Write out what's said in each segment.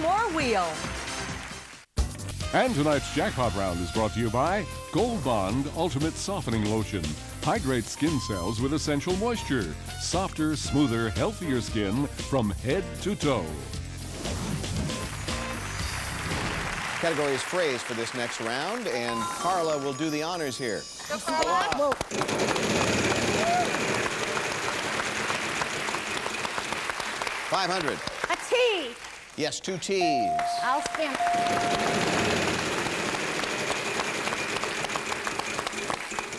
one more wheel. And tonight's jackpot round is brought to you by Gold Bond Ultimate Softening Lotion. Hydrate skin cells with essential moisture. Softer, smoother, healthier skin from head to toe. Category is phrase for this next round, and Carla will do the honors here. Go, Carla. Five hundred. A T. Yes, two T's. I'll.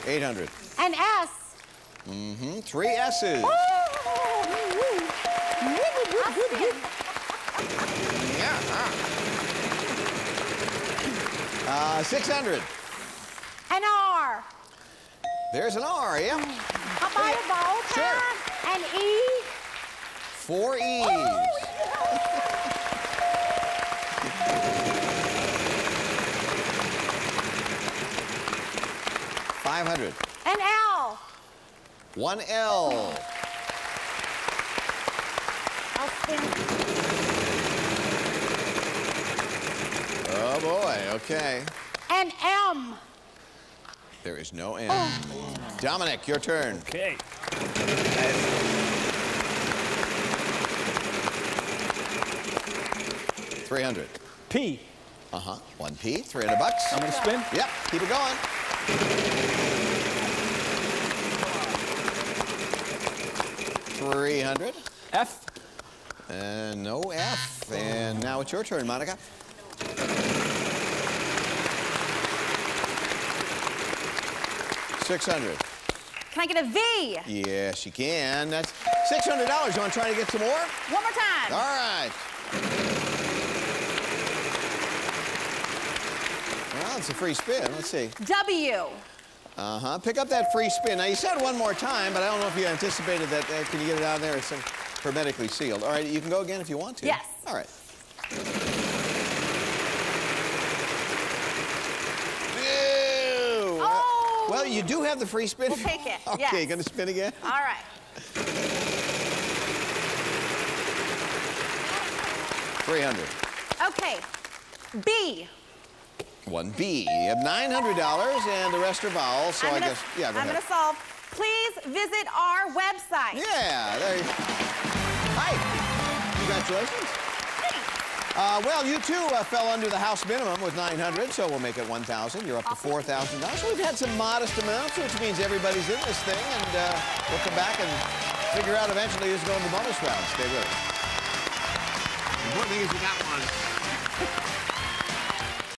Eight hundred. An S. Mm-hmm. Three S's. Oh, yeah. Uh, Six hundred. An R. There's an R, yeah. A ball, of Sure. An E. Four E's. Oh, yeah. 500. An L. One L. Oh, boy. Okay. An M. There is no M. Oh. Dominic, your turn. Okay. Three hundred. P. Uh huh. One P. Three hundred bucks. I'm gonna spin. Yep. Keep it going. Three hundred. F. And no F. And now it's your turn, Monica. Six hundred. Can I get a V? Yes, you can. That's six hundred dollars. You want to try to get some more? One more time. All right. Well, it's a free spin. Let's see. W. Uh-huh. Pick up that free spin. Now, you said one more time, but I don't know if you anticipated that. Uh, can you get it out of there? It's hermetically sealed. All right, you can go again if you want to. Yes. All right. Oh. Well, you do have the free spin. We'll take it, Okay, yes. gonna spin again? All right. Three hundred. Okay. B. One B. You have nine hundred dollars, and the rest are vowels. So I'm I gonna, guess, yeah, go I'm ahead. gonna solve. Please visit our website. Yeah, there you Hi. Congratulations. Uh, well, you too uh, fell under the house minimum with 900, so we'll make it 1,000. You're up to $4,000. So we've had some modest amounts, which means everybody's in this thing, and uh, we'll come back and figure out eventually who's going to the bonus round. Stay with us. The important thing is you got one.